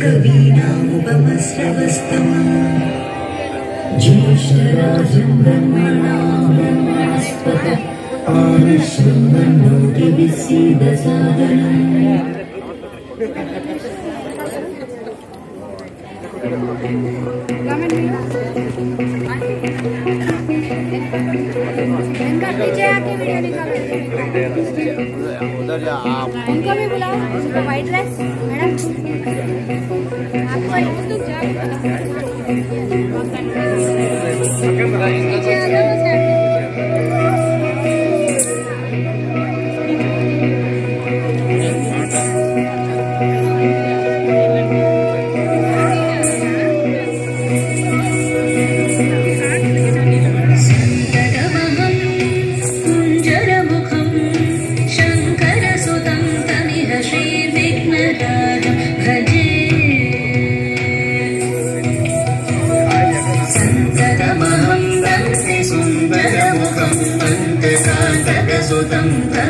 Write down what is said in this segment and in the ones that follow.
कवीनामुपमश्रवस्तमम् ज्येष्ठराजम् ब्रह्मणाम् ब्रह्मणस्पत आप। उनको भी बुलाओ white dress madam. Thank you.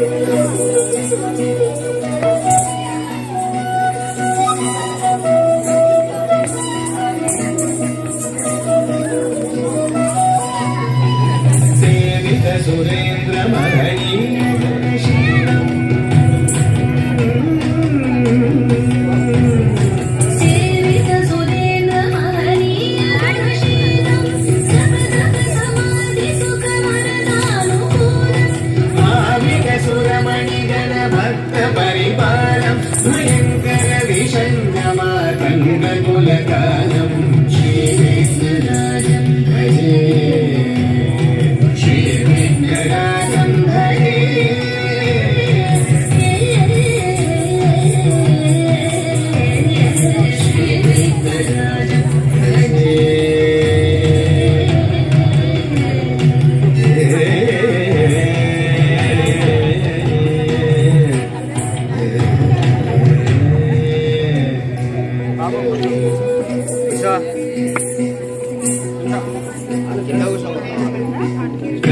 Gracias.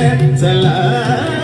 चला